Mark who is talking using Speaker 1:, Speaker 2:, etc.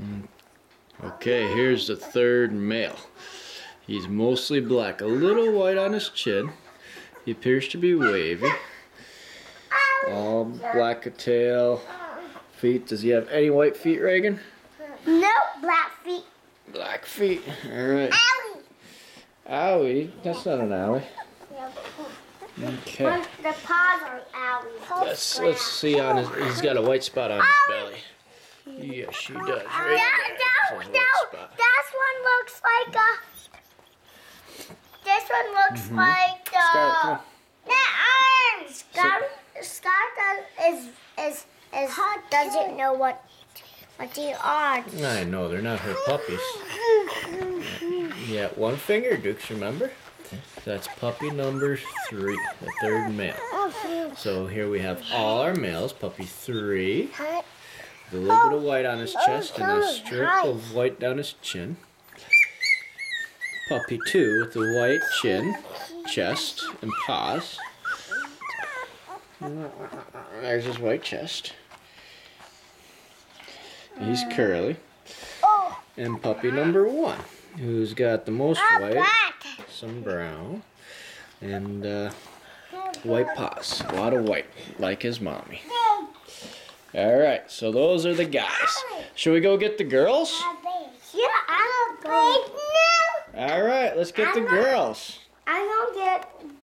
Speaker 1: Mm. Okay, here's the third male. He's mostly black, a little white on his chin. He appears to be wavy. All black a tail. Feet. Does he have any white feet, Reagan?
Speaker 2: No black feet.
Speaker 1: Black feet. All right.
Speaker 2: Owie.
Speaker 1: Owie. That's not an owie. Okay.
Speaker 2: The paws are owie.
Speaker 1: Let's let's see on his. He's got a white spot on his belly. Yes, she does. Right
Speaker 2: That,
Speaker 1: there.
Speaker 2: that,
Speaker 1: Says
Speaker 2: that, this one looks like a. This one looks like
Speaker 1: Mm-hmm. Scarlet, come
Speaker 2: uh, the arms. Scar, Scar does, is is is doesn't know what what they are.
Speaker 1: I know they're not her puppies. Yeah, one finger, Dukes. Remember? That's puppy number three, the third male. So here we have all our males. Puppy three, with a little bit of white on his chest and a strip of white down his chin. Puppy two with the white chin, chest, and paws. There's his white chest. He's curly.
Speaker 2: Oh,
Speaker 1: And puppy number one, who's got the most white, some brown, and uh, white paws. A lot of white, like his mommy. All right, so those are the guys. Should we go get the girls?
Speaker 2: Yeah, I'm going.
Speaker 1: All right, let's get the girls.
Speaker 2: I'm gonna get